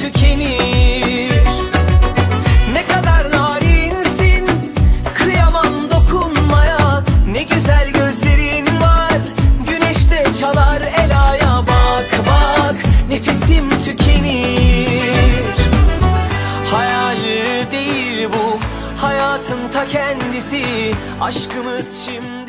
tükenir. Ne kadar narinsin kıyamam dokunmaya. Ne güzel gözlerin var güneşte çalar el aya. Bak bak nefesim tükenir. Hayal değil bu hayatın ta kendisi. Aşkımız şimdi